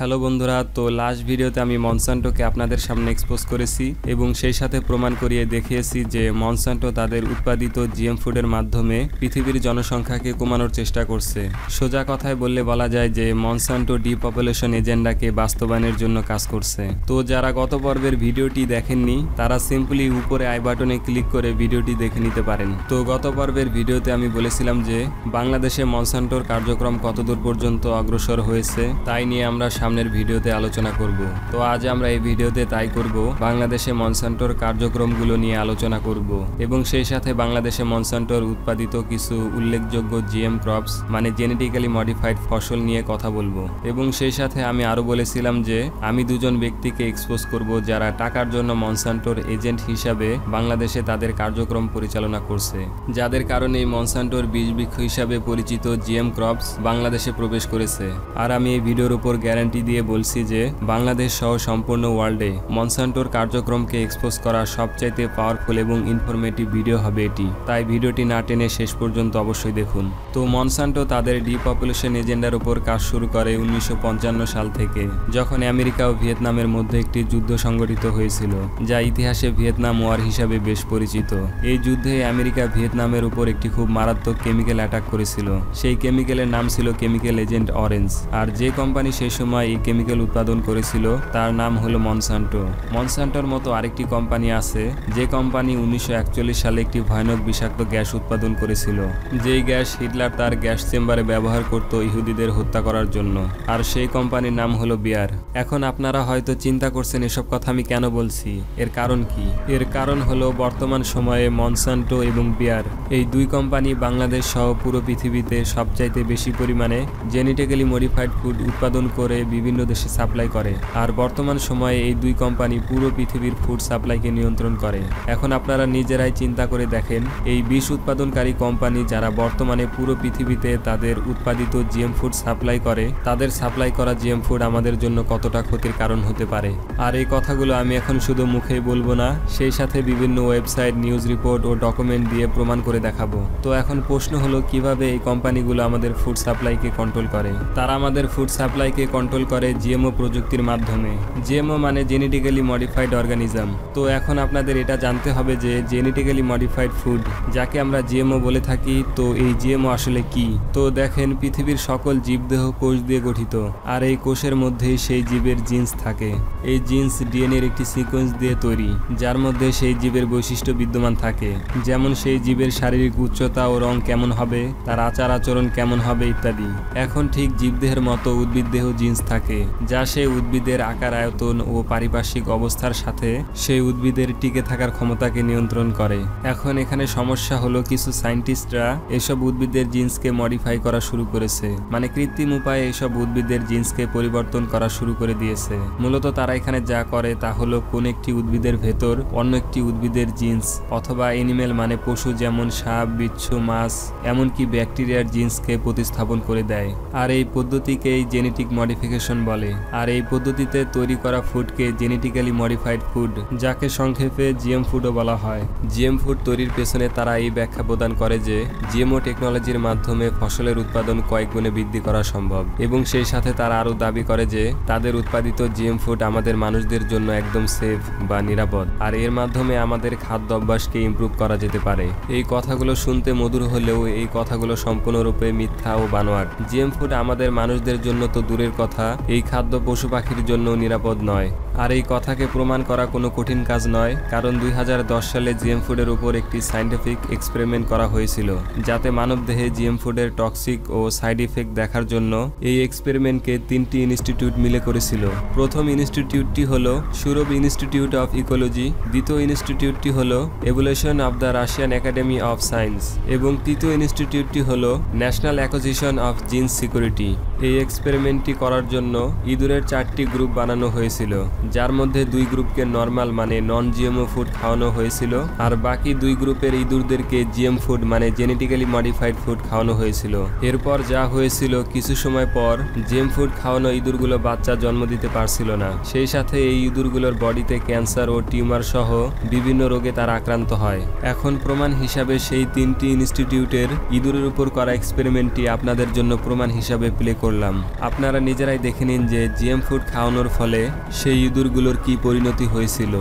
Hello বন্ধুরা, তো last ভিডিওতে আমি মনসান্টোকে আপনাদের সামনে এক্সপোজ করেছি এবং সেই সাথে প্রমাণ করিয়ে দেখিয়েছি যে মনসান্টো তাদের উৎপাদিত জিএম ফুডের মাধ্যমে পৃথিবীর জনসংখ্যাকে কমানোর চেষ্টা করছে। সোজা কথায় বললে বলা যায় যে মনসান্টো ডিপপুলেশন এজেন্ডাকে বাস্তবায়নের জন্য কাজ করছে। তো যারা গত পর্বের ভিডিওটি দেখেননি, তারা সিম্পলি উপরে আই বাটনে ক্লিক করে ভিডিওটি দেখে নিতে পারেন। তো গত পর্বের ভিডিওতে আমি বলেছিলাম যে বাংলাদেশে মনসান্টোর কার্যক্রম কতদূর পর্যন্ত অগ্রসর হয়েছে, তাই নিয়ে আমরা সামনের ভিডিওতে আলোচনা করব। তো আজ আমরা এই ভিডিওতে তাই করব, বাংলাদেশে মনসান্টোর কার্যক্রমগুলো নিয়ে আলোচনা করব এবং সেই সাথে বাংলাদেশে মনসান্টোর উৎপাদিত কিছু উল্লেখযোগ্য জিএম ক্রপস মানে জেনেটিক্যালি মডিফাইড ফসল নিয়ে কথা বলব। এবং সেই সাথে আমি আরও বলেছিলাম যে, আমি দুজন ব্যক্তিকে এক্সপোজ করব যারা টাকার জন্য মনসান্টোর এজেন্ট হিসাবে বাংলাদেশে তাদের কার্যক্রম পরিচালনা করছে। যাদের কারণে এই মনসান্টোর বীজ বৃক্ষ হিসাবে পরিচিত জিএম ক্রপস বাংলাদেশে প্রবেশ করেছে। আর আমি এই ভিডিওর উপর গ্যারান্টি দিয়ে বলছি যে, বাংলাদেশ সহ সম্পূর্ণ ওয়ার্ল্ডে মনসান্টোর কার্যক্রমকে এক্সপোজ করা সবচাইতে পাওয়ারফুল এবং ইনফরমেটিভ ভিডিও হবে এটি। তাই ভিডিওটি না টেনে শেষ পর্যন্ত অবশ্যই দেখুন। তো মনসান্টো তাদের ডিপপুলেশন এজেন্ডার উপর কাজ শুরু করে উনিশশো সাল থেকে, যখন আমেরিকা ও ভিয়েতনামের মধ্যে একটি যুদ্ধ সংগঠিত হয়েছিল, যা ইতিহাসে ভিয়েতনাম ওয়ার হিসাবে বেশ পরিচিত। এই যুদ্ধে আমেরিকা ভিয়েতনামের উপর একটি খুব মারাত্মক কেমিক্যাল অ্যাটাক করেছিল। সেই কেমিক্যালের নাম ছিল কেমিক্যাল এজেন্ট অরেঞ্জ আর যে কোম্পানি সেই সময় এই কেমিক্যাল উৎপাদন করেছিল, তার নাম হলো মনসান্টো। মনসান্টোর মতো আরেকটি কোম্পানি আছে, যে কোম্পানি উনিশশো সালে একটি ভয়ানক বিষাক্ত গ্যাস উৎপাদন করেছিল, যেই গ্যাস হিটলার তার গ্যাস চেম্বারে ব্যবহার করত ইহুদিদের হত্যা করার জন্য, আর সেই কোম্পানির নাম হলো বিয়ার। এখন আপনারা হয়তো চিন্তা করছেন, এসব কথা আমি কেন বলছি? এর কারণ কি? এর কারণ হলো বর্তমান সময়ে মনসান্টো এবং বিয়ার, এই দুই কোম্পানি বাংলাদেশ সহ পুরো পৃথিবীতে সবচাইতে বেশি পরিমাণে জেনেটিক্যালি মডিফাইড ফুড উৎপাদন করে বিভিন্ন দেশে সাপ্লাই করে। আর বর্তমান সময়ে এই দুই কোম্পানি পুরো পৃথিবীর ফুড সাপ্লাইকে নিয়ন্ত্রণ করে। এখন আপনারা নিজেরাই চিন্তা করে দেখেন, এই বিষ উৎপাদনকারী কোম্পানি যারা বর্তমানে পুরো পৃথিবীতে তাদের উৎপাদিত জিএম ফুড সাপ্লাই করে, তাদের সাপ্লাই করা জিএম ফুড আমাদের জন্য কতটা ক্ষতির কারণ হতে পারে? আর এই কথাগুলো আমি এখন শুধু মুখেই বলব না, সেই সাথে বিভিন্ন ওয়েবসাইট, নিউজ রিপোর্ট ও ডকুমেন্ট দিয়ে প্রমাণ করে দেখাবো। তো এখন প্রশ্ন হলো, কীভাবে এই কোম্পানিগুলো আমাদের ফুড সাপ্লাইকে কন্ট্রোল করে? তারা আমাদের ফুড সাপ্লাইকে কন্ট্রোল করে জিএমও প্রযুক্তির মাধ্যমে। জিএমও মানে জেনেটিক্যালি মডিফাইড অর্গানিজম। তো এখন আপনাদের এটা জানতে হবে যে জেনেটিক্যালি মডিফাইড ফুড, যাকে আমরা জিএমও বলে থাকি, তো এই জিএমও আসলে কি? তো দেখেন, পৃথিবীর সকল জীবদেহ কোষ দিয়ে গঠিত, আর এই কোষের মধ্যেই সেই জীবের জিন্স থাকে। এই জিন্স ডিএনএর একটি সিকোয়েন্স দিয়ে তৈরি, যার মধ্যে সেই জীবের বৈশিষ্ট্য বিদ্যমান থাকে। যেমন সেই জীবের শারীরিক উচ্চতা ও রং কেমন হবে, তার আচার আচরণ কেমন হবে ইত্যাদি। এখন ঠিক জীবদেহের মতো উদ্ভিদ দেহ জিন্স থাকে যা সেই উদ্ভিদের আকার, আয়তন ও পারিপার্শ্বিক অবস্থার সাথে সেই উদ্ভিদের টিকে থাকার ক্ষমতাকে নিয়ন্ত্রণ করে। এখন এখানে সমস্যা হলো কিছু সায়েন্টিস্টরা এসব উদ্ভিদের জিন্সকে মডিফাই করা শুরু করেছে। মানে কৃত্রিম উপায়ে এসব উদ্ভিদের জিন্সকে পরিবর্তন করা শুরু করে দিয়েছে। মূলত তারা এখানে যা করে তা হলো কোন একটি উদ্ভিদের ভেতর অন্য একটি উদ্ভিদের জিন্স অথবা এনিমেল মানে পশু যেমন সাপ, বিচ্ছু, মাছ, এমনকি ব্যাকটেরিয়ার জিন্সকে প্রতিস্থাপন করে দেয়। আর এই পদ্ধতিকেই জেনেটিক মডিফিকেশন বলে। আর এই পদ্ধতিতে তৈরি করা ফুডকে জেনেটিক্যালি মডিফাইড ফুড যাকে সংক্ষেপে জিএম ফুডও বলা হয়। জিএম ফুড তৈরির পেছনে তারা এই ব্যাখ্যা প্রদান করে যে জিএমও টেকনোলজির মাধ্যমে ফসলের উৎপাদন কয়েক গুণে বৃদ্ধি করা সম্ভব। এবং সেই সাথে তারা আরও দাবি করে যে, তাদের উৎপাদিত জিএম ফুড আমাদের মানুষদের জন্য একদম সেফ বা নিরাপদ। আর এর মাধ্যমে আমাদের খাদ্য অভ্যাসকে ইমপ্রুভ করা যেতে পারে। এই কথাগুলো শুনতে মধুর হলেও এই কথাগুলো সম্পূর্ণরূপে মিথ্যা ও বানোয়াট। জিএম ফুড আমাদের মানুষদের জন্য তো দূরের কথা এই খাদ্য পশু পাখির জন্য নিরাপদ নয়। আর এই কথাকে প্রমাণ করা কোনো কঠিন কাজ নয়, কারণ দুই হাজার দশ সালে জিএম ফুডের উপর একটি সাইন্টিফিক এক্সপেরিমেন্ট করা হয়েছিল, যাতে মানবদেহে জিএম ফুডের টক্সিক ও সাইড ইফেক্ট দেখার জন্য এই এক্সপেরিমেন্টকে তিনটি ইনস্টিটিউট মিলে করেছিল। প্রথম ইনস্টিটিউটটি হল সুরভ ইনস্টিটিউট অফ ইকোলজি, দ্বিতীয় ইনস্টিটিউটটি হল evolution of the Russian academy of science, এবং তৃতীয় ইনস্টিটিউটটি হল national acquisition of genes security. এই এক্সপেরিমেন্টটি করার জন্য ইঁদুরের চারটি গ্রুপ বানানো হয়েছিল, যার মধ্যে দুই গ্রুপকে নর্মাল মানে নন জিএমও ফুড খাওয়ানো হয়েছিল আর বাকি দুই গ্রুপের ইঁদুরদেরকে জিএম ফুড মানে জেনেটিক্যালি মডিফাইড ফুড খাওয়ানো হয়েছিল। এরপর যা হয়েছিল, কিছু সময় পর জিএম ফুড খাওয়ানো ইঁদুরগুলো বাচ্চা জন্ম দিতে পারছিল না। সেই সাথে এই ইঁদুরগুলোর বডিতে ক্যান্সার ও টিউমার সহ বিভিন্ন রোগে তারা আক্রান্ত হয়। এখন প্রমাণ হিসাবে সেই তিনটি ইনস্টিটিউটের ইঁদুরের উপর করা এক্সপেরিমেন্টটি আপনাদের জন্য প্রমাণ হিসাবে প্লে করলাম। আপনারা নিজেরাই দেখে নিন যে জিএম ফুড খাওয়ানোর ফলে সেই ইঁদুরগুলোর কি পরিণতি হয়েছিল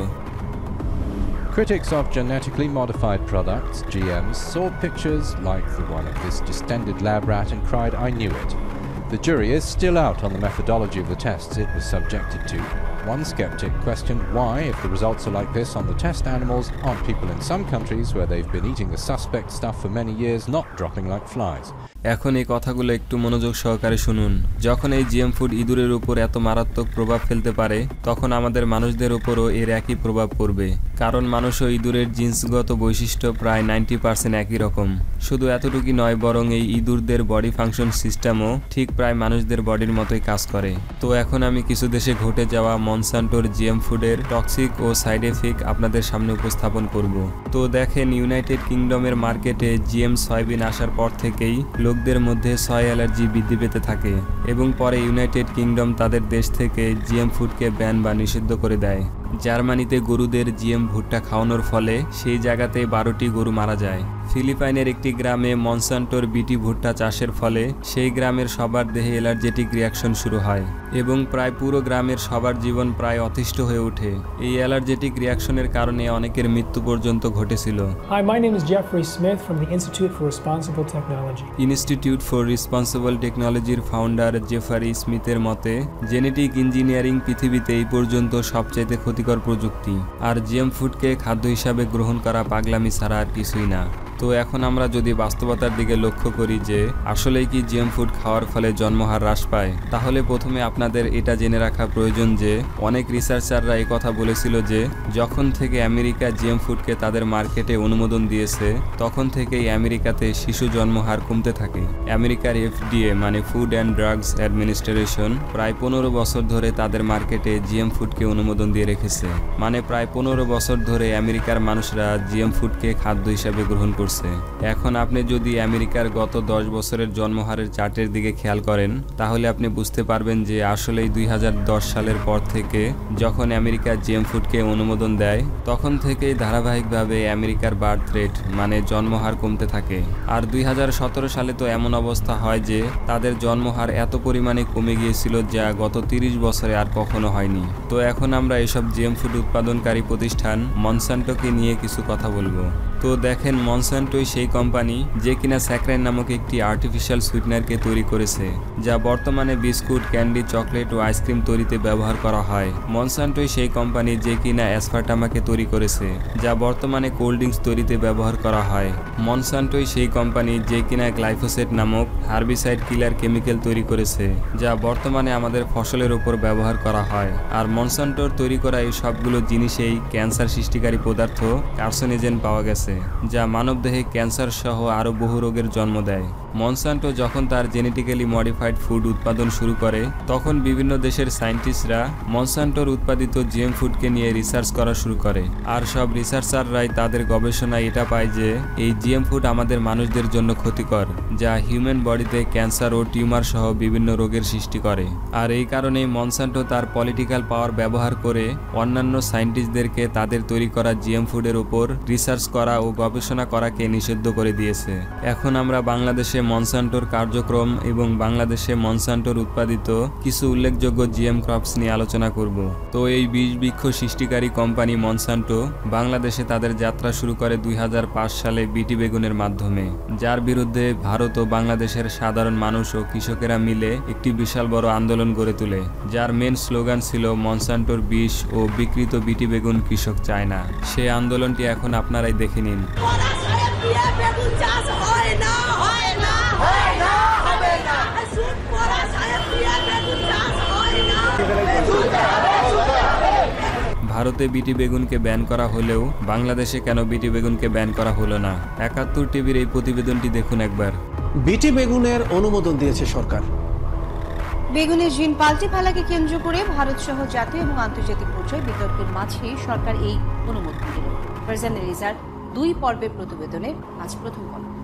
Critics of genetically modified products, GMs, saw pictures like the one of this distended lab rat and cried, I knew it. The jury is still out on the methodology of the tests it was subjected to. One skeptic questioned why, if the results are like this on the test animals, aren't people in some countries where they've been eating the suspect stuff for many years not dropping like flies? এখন এই কথাগুলো একটু মনোযোগ সহকারে শুনুন। যখন এই GM food ইঁদুরের উপর এত মারাত্মক প্রভাব ফেলতে পারে, তখন আমাদের মানুষদের উপরও এর একই প্রভাব পড়বে। কারণ মানুষ ও ইঁদুরের জিন্সগত বৈশিষ্ট্য প্রায় নাইনটি পার্সেন্ট একই রকম। শুধু এতটুকুই নয়, বরং এই ইঁদুরদের বডি ফাংশন সিস্টেমও ঠিক প্রায় মানুষদের বডির মতোই কাজ করে। তো এখন আমি কিছু দেশে ঘটে যাওয়া মনসান্টোর জিএম ফুডের টক্সিক ও সাইড এফেক্ট আপনাদের সামনে উপস্থাপন করব। তো দেখেন, ইউনাইটেড কিংডমের মার্কেটে জিএম সয়াবিন আসার পর থেকেই লোকদের মধ্যে সয় অ্যালার্জি বৃদ্ধি পেতে থাকে এবং পরে ইউনাইটেড কিংডম তাদের দেশ থেকে জিএম ফুডকে ব্যান বা নিষিদ্ধ করে দেয়। জার্মানিতে গরুদের জিএম ভুট্টা খাওয়ানোর ফলে সেই জায়গাতে বারোটি গরু মারা যায়। ফিলিপাইনের একটি গ্রামে মনসান্টোর বিটি ভুট্টা চাষের ফলে সেই গ্রামের সবার দেহে অ্যালার্জেটিক রিয়াকশন শুরু হয় এবং প্রায় পুরো গ্রামের সবার জীবন প্রায় অতিষ্ঠ হয়ে ওঠে। এই অ্যালার্জেটিক রিয়াকশনের কারণে অনেকের মৃত্যু পর্যন্ত ঘটেছিল। Hi, my name is Jeffrey Smith from the Institute for Responsible Technology. Institute for responsible টেকনোলজির ফাউন্ডার জেফারি স্মিথের মতে জেনেটিক ইঞ্জিনিয়ারিং পৃথিবীতে এই পর্যন্ত সবচাইতে ক্ষতিকর প্রযুক্তি। আর জিএম ফুডকে খাদ্য হিসাবে গ্রহণ করা পাগলামি ছাড়া আর কিছুই না। তো এখন আমরা যদি বাস্তবতার দিকে লক্ষ্য করি যে আসলেই কি জিএম ফুড খাওয়ার ফলে জন্মহার হ্রাস পায়, তাহলে প্রথমে আপনাদের এটা জেনে রাখা প্রয়োজন যে অনেক রিসার্চাররা এই কথা বলেছিল যে যখন থেকে আমেরিকা জিএম ফুডকে তাদের মার্কেটে অনুমোদন দিয়েছে, তখন থেকেই আমেরিকাতে শিশু জন্মহার কমতে থাকে। আমেরিকার এফডিএ মানে ফুড অ্যান্ড ড্রাগস অ্যাডমিনিস্ট্রেশন প্রায় পনেরো বছর ধরে তাদের মার্কেটে জিএম ফুডকে অনুমোদন দিয়ে রেখেছে। মানে প্রায় পনেরো বছর ধরে আমেরিকার মানুষরা জিএম ফুডকে খাদ্য হিসাবে গ্রহণ করছে। এখন আপনি যদি আমেরিকার গত দশ বছরের জন্মহারের চার্টের দিকে খেয়াল করেন, তাহলে আপনি বুঝতে পারবেন যে আসলেই দুই হাজার দশ সালের পর থেকে যখন আমেরিকা জেম ফুডকে অনুমোদন দেয়, তখন থেকেই ধারাবাহিকভাবে আমেরিকার বার্থ রেট মানে জন্মহার কমতে থাকে। আর দুই হাজার সতেরো সালে তো এমন অবস্থা হয় যে তাদের জন্মহার এত পরিমাণে কমে গিয়েছিল যা গত তিরিশ বছরে আর কখনো হয়নি। তো এখন আমরা এসব জেম ফুড উৎপাদনকারী প্রতিষ্ঠান মনসান্টোকে নিয়ে কিছু কথা বলব। তো দেখেন মনসান্টোই সেই কোম্পানি যে কিনা স্যাক্রাইন নামক একটি আর্টিফিশিয়াল সুইটনারকে তৈরি করেছে, যা বর্তমানে বিস্কুট, ক্যান্ডি, চকলেট ও আইসক্রিম তৈরিতে ব্যবহার করা হয়। মনসান্টোই সেই কোম্পানি যে কিনা অ্যাসফার্টামাকে তৈরি করেছে, যা বর্তমানে কোল্ড ড্রিঙ্কস তৈরিতে ব্যবহার করা হয়। মনসান্টোই সেই কোম্পানি যে কিনা গ্লাইফোসেট নামক হার্বিসাইড কিলার কেমিক্যাল তৈরি করেছে, যা বর্তমানে আমাদের ফসলের উপর ব্যবহার করা হয়। আর মনসান্টোর তৈরি করা এই সবগুলো জিনিসেই ক্যান্সার সৃষ্টিকারী পদার্থ কার্সোনিজেন পাওয়া গেছে। যা মানবদেহে ক্যান্সার সহ আরও বহু রোগের জন্ম দেয়। মনসান্টো যখন তার জেনেটিক্যালি মডিফাইড ফুড উৎপাদন শুরু করে, তখন বিভিন্ন দেশের সায়েন্টিস্টরা মনসান্টোর উৎপাদিত জিএম ফুডকে নিয়ে রিসার্চ করা শুরু করে। আর সব রিসার্চাররাই তাদের গবেষণায় এটা পায় যে, এই জিএম ফুড আমাদের মানুষদের জন্য ক্ষতিকর, যা হিউম্যান বডিতে ক্যান্সার ও টিউমার সহ বিভিন্ন রোগের সৃষ্টি করে। আর এই কারণেই মনসান্টো তার পলিটিক্যাল পাওয়ার ব্যবহার করে অন্যান্য সায়েন্টিস্টদেরকে তাদের তৈরি করা জিএম ফুডের উপর রিসার্চ করা ও গবেষণা করাকে নিষিদ্ধ করে দিয়েছে। এখন আমরা বাংলাদেশে মনসান্টোর কার্যক্রম এবং বাংলাদেশে মনসান্টোর উৎপাদিত কিছু উল্লেখযোগ্য জিএম ক্রপস নিয়ে আলোচনা করব। তো এই বীজ বৃক্ষ সৃষ্টিকারী কোম্পানি মনসান্টো বাংলাদেশে তাদের যাত্রা শুরু করে দুই হাজার পাঁচ সালে বিটি বেগুনের মাধ্যমে। যার বিরুদ্ধে ভারত ও বাংলাদেশের সাধারণ মানুষ ও কৃষকেরা মিলে একটি বিশাল বড় আন্দোলন গড়ে তোলে, যার মেন স্লোগান ছিল মনসান্টোর বিষ ও বিকৃত বিটি বেগুন কৃষক চায় না সেই আন্দোলনটি এখন আপনারাই দেখে নিন। হয় হয় হয় হয় ভারতে বিটি বেগুনকে ব্যান করা হলেও বাংলাদেশে কেন বিটি বেগুনকে ব্যান করা হলো না? একাত্তর টিভির এই প্রতিবেদনটি দেখুন একবার। বিটি বেগুনের অনুমোদন দিয়েছে সরকার। বেগুনের জিন পাল্টে ফেলাকে কেন্দ্র করে ভারত সহ জাতীয় এবং আন্তর্জাতিক পর্যায়ে বিতর্কের মাঝে সরকার এই অনুমোদন দিল। ফারজান রেজার দুই পর্বে প্রতিবেদনের আজ প্রথম পর্ব।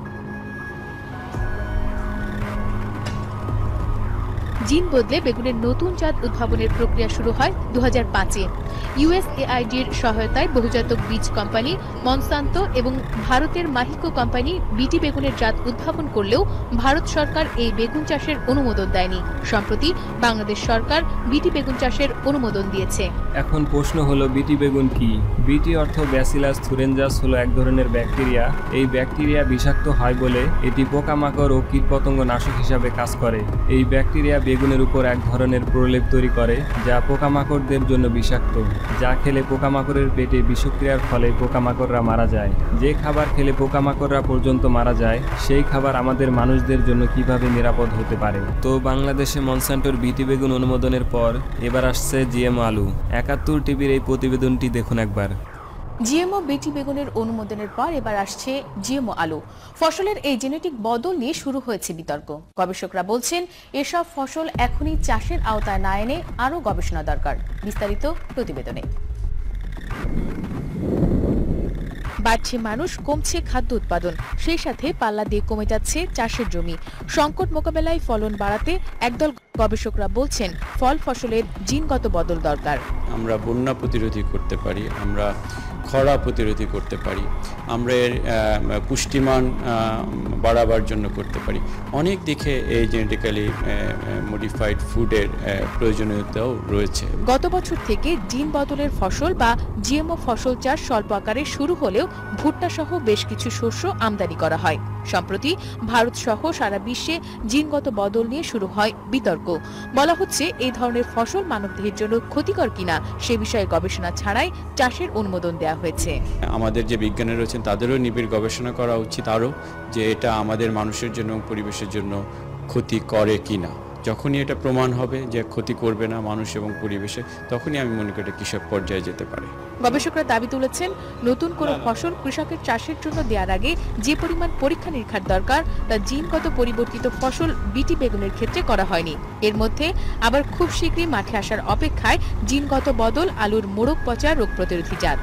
জিন বদলে বেগুনের নতুন জাত উদ্ভাবনের প্রক্রিয়া শুরু হয় দু হাজার পাঁচে ইউএসএআইডির সহায়তায় বহুজাতক বীজ কোম্পানি, মনসান্ত এবং ভারতের মাহিকো কোম্পানি বিটি বেগুনের জাত উদ্ভাবন করলেও ভারত সরকার এই বেগুন চাষের অনুমোদন দেয়নি। সম্প্রতি বাংলাদেশ সরকার বিটি বেগুন চাষের অনুমোদন দিয়েছে। এখন প্রশ্ন হলো, বিটি বেগুন কি? বিটি অর্থ ব্যাসিলাস থুরেঞ্জাস হলো এক ধরনের ব্যাকটেরিয়া। এই ব্যাকটেরিয়া বিষাক্ত হয় বলে এটি পোকামাকড় ও কীটপতঙ্গ নাশক হিসাবে কাজ করে। এই ব্যাকটেরিয়া বেগুনের উপর এক ধরনের প্রলেপ তৈরি করে, যা পোকামাকড়দের জন্য বিষাক্ত, যা খেলে পোকামাকড়ের পেটে বিষক্রিয়ার ফলে পোকামাকড়রা মারা যায়। যে খাবার খেলে পোকামাকড়রা পর্যন্ত মারা যায়, সেই খাবার আমাদের মানুষদের জন্য কীভাবে নিরাপদ হতে পারে? তো বাংলাদেশে মনসান্টোর বিটি বেগুন অনুমোদনের পর, এবার আসছে জিএমও আলু। একাত্তর টিভির এই প্রতিবেদনটি দেখুন একবার। জিএমও বেটি বেগুনের অনুমোদনের পর এবার আসছে জিএমও আলু। ফসলের এই জেনেটিক বদল নিয়ে শুরু হয়েছে বিতর্ক। গবেষকরা বলছেন, এসব ফসল এখনই চাষের আওতায় না এনে আরও গবেষণা দরকার। বিস্তারিত প্রতিবেদনে। বাড়ছে মানুষ, কমছে খাদ্য উৎপাদন। সেই সাথে পাল্লা দিয়ে কমে যাচ্ছে চাষের জমি। সংকট মোকাবেলায় ফলন বাড়াতে একদল গবেষকরা বলছেন, ফল ফসলের জিনগত বদল দরকার। আমরা বন্যা প্রতিরোধী করতে পারি। আমরা খরা প্রতিরোধী করতে পারি, আমরা এর পুষ্টিমান বাড়াবার জন্য করতে পারি। অনেক দিকে এই জেনেটিক্যালি মডিফাইড ফুডের প্রয়োজনীয়তাও রয়েছে। গত বছর থেকে জিন বদলের ফসল বা জিএমও ফসল চাষ স্বল্প আকারে শুরু হলেও ভুট্টা সহ বেশ কিছু শস্য আমদানি করা হয়। সম্প্রতি ভারত সহ সারা বিশ্বে জিনগত বদল নিয়ে শুরু হয় বিতর্ক। বলা হচ্ছে এই ধরনের ফসল মানবদেহের জন্য ক্ষতিকর কিনা সে বিষয়ে গবেষণা ছাড়াই চাষের অনুমোদন দেওয়া হয়েছে। আমাদের যে বিজ্ঞানী রয়েছেন তাদেরও নিবিড় গবেষণা করা উচিত আরও যে এটা আমাদের মানুষের জন্য পরিবেশের জন্য ক্ষতি করে কি না। যখনই এটা প্রমাণ হবে যে ক্ষতি করবে না মানুষ এবং পরিবেশে তখনই আমি মনে করি কৃষক পর্যায়ে যেতে পারে। গবেষকরা দাবি তুলেছেন নতুন কোনো ফসল কৃষকের চাষের জন্য দেওয়ার আগে যে পরিমাণ পরীক্ষা নিরীক্ষার দরকার তা জিনগত পরিবর্তিত ফসল বিটি বেগুনের ক্ষেত্রে করা হয়নি। এর মধ্যে আবার খুব শীঘ্রই মাঠে আসার অপেক্ষায় জিনগত বদল আলুর মোড়ক পচা রোগ প্রতিরোধী জাত।